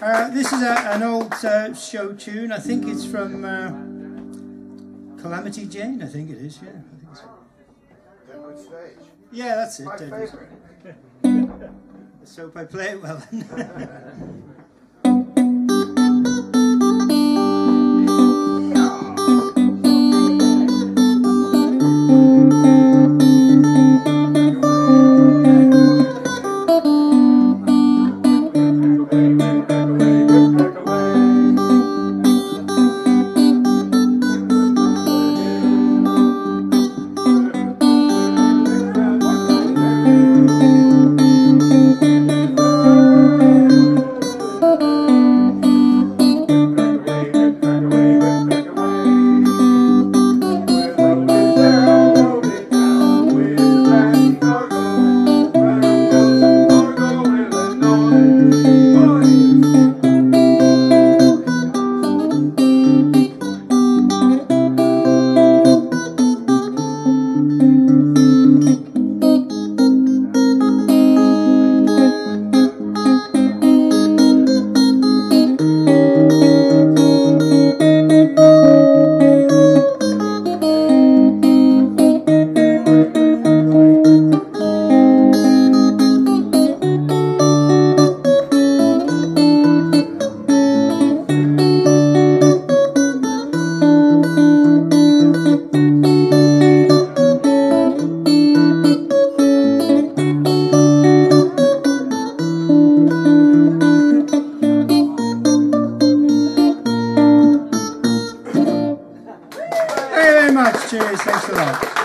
Uh, this is a, an old uh, show tune. I think it's from uh, Calamity Jane. I think it is. Yeah. I think Deadwood Stage. yeah, that's it. My Deadwood. favourite. Let's hope I play it well. very much. Cheers. Thanks a lot.